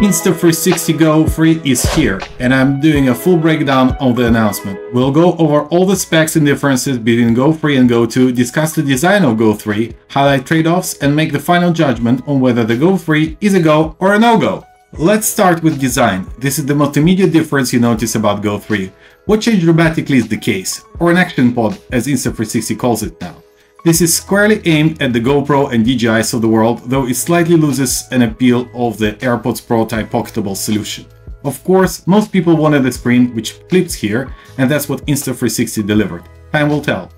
Insta360 Go 3 is here, and I'm doing a full breakdown of the announcement. We'll go over all the specs and differences between Go 3 and Go 2, discuss the design of Go 3, highlight trade-offs, and make the final judgment on whether the Go 3 is a go or a no-go. Let's start with design. This is the most immediate difference you notice about Go 3. What changed dramatically is the case, or an action pod as Insta360 calls it now. This is squarely aimed at the GoPro and DJIs of the world, though it slightly loses an appeal of the AirPods Pro type pocketable solution. Of course, most people wanted a screen which flips here, and that's what Insta360 delivered. Time will tell.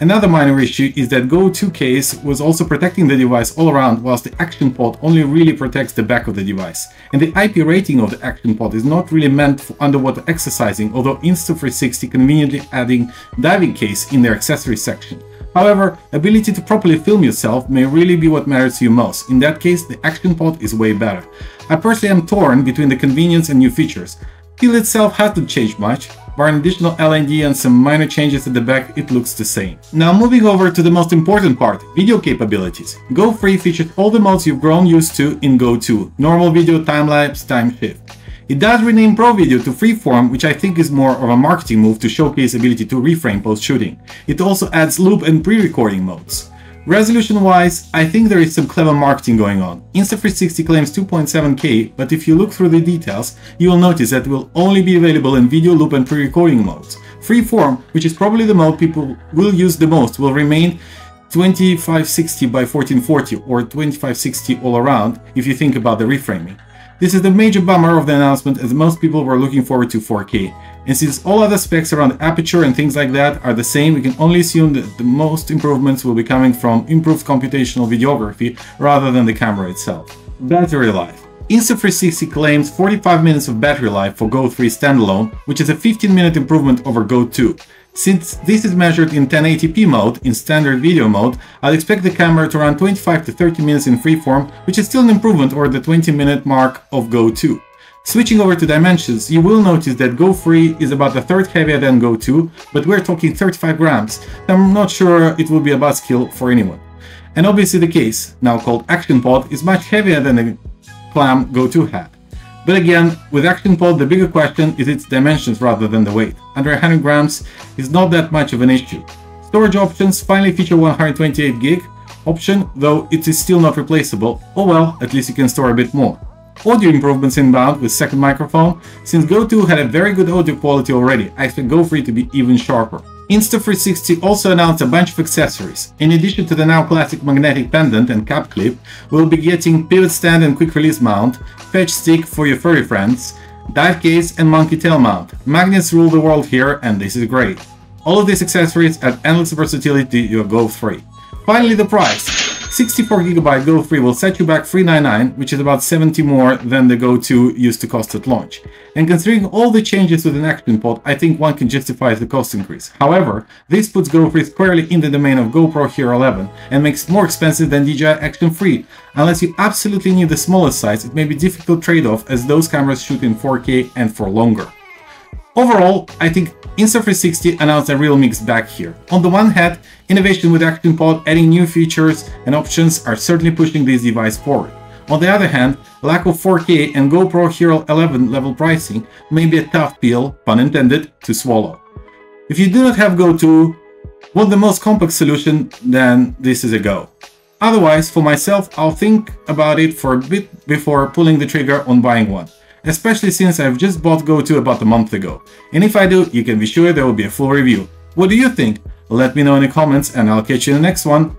Another minor issue is that Go 2 case was also protecting the device all around whilst the Action Pod only really protects the back of the device. And the IP rating of the Action Pod is not really meant for underwater exercising, although Insta360 conveniently adding diving case in their accessory section. However, ability to properly film yourself may really be what matters to you most. In that case, the Action Pod is way better. I personally am torn between the convenience and new features. Feel itself hasn't changed much, bar an additional LED and some minor changes at the back, it looks the same. Now moving over to the most important part, video capabilities. Go 3 features all the modes you've grown used to in Go 2, normal video, time-lapse, time shift. It does rename Pro Video to Freeform, which I think is more of a marketing move to showcase ability to reframe post-shooting. It also adds loop and pre-recording modes. Resolution-wise, I think there is some clever marketing going on. Insta360 claims 2.7K, but if you look through the details, you will notice that it will only be available in video loop and pre-recording modes. Freeform, which is probably the mode people will use the most, will remain 2560 by 1440 or 2560 all around if you think about the reframing. This is the major bummer of the announcement as most people were looking forward to 4K. And since all other specs around aperture and things like that are the same, we can only assume that the most improvements will be coming from improved computational videography rather than the camera itself. Battery life. Insta360 claims 45 minutes of battery life for Go 3 standalone, which is a 15 minute improvement over Go 2. Since this is measured in 1080p mode, in standard video mode, I'd expect the camera to run 25 to 30 minutes in freeform, which is still an improvement over the 20 minute mark of Go 2. Switching over to dimensions, you will notice that Go 3 is about a third heavier than Go 2, but we're talking 35 grams. I'm not sure it will be a buzzkill for anyone. And obviously the case, now called Action Pod, is much heavier than the Clam Go 2 had. But again, with Action Pod, the bigger question is its dimensions rather than the weight. Under 100 grams is not that much of an issue. Storage options finally feature 128 gig option, though it is still not replaceable. Oh well, at least you can store a bit more. Audio improvements inbound with second microphone. Since Go 2 had a very good audio quality already, I expect Go 3 to be even sharper. Insta360 also announced a bunch of accessories. In addition to the now classic magnetic pendant and cap clip, we'll be getting pivot stand and quick release mount, fetch stick for your furry friends, dive case and monkey tail mount. Magnets rule the world here and this is great. All of these accessories add endless versatility to your Go 3. Finally the price. 64GB Go 3 will set you back 399, which is about 70 more than the Go 2 used to cost at launch. And considering all the changes to the Action Pod, I think one can justify the cost increase. However, this puts Go 3 squarely in the domain of GoPro Hero 11 and makes it more expensive than DJI Action 3. Unless you absolutely need the smallest size, it may be difficult trade-off as those cameras shoot in 4K and for longer. Overall, I think Insta360 announced a real mixed bag here. On the one hand, innovation with Action Pod adding new features and options are certainly pushing this device forward. On the other hand, lack of 4K and GoPro Hero 11 level pricing may be a tough pill, pun intended, to swallow. If you do not have Go 2, want the most compact solution, then this is a go. Otherwise, for myself, I'll think about it for a bit before pulling the trigger on buying one especially since I've just bought Go2 about a month ago. And if I do, you can be sure there will be a full review. What do you think? Let me know in the comments and I'll catch you in the next one.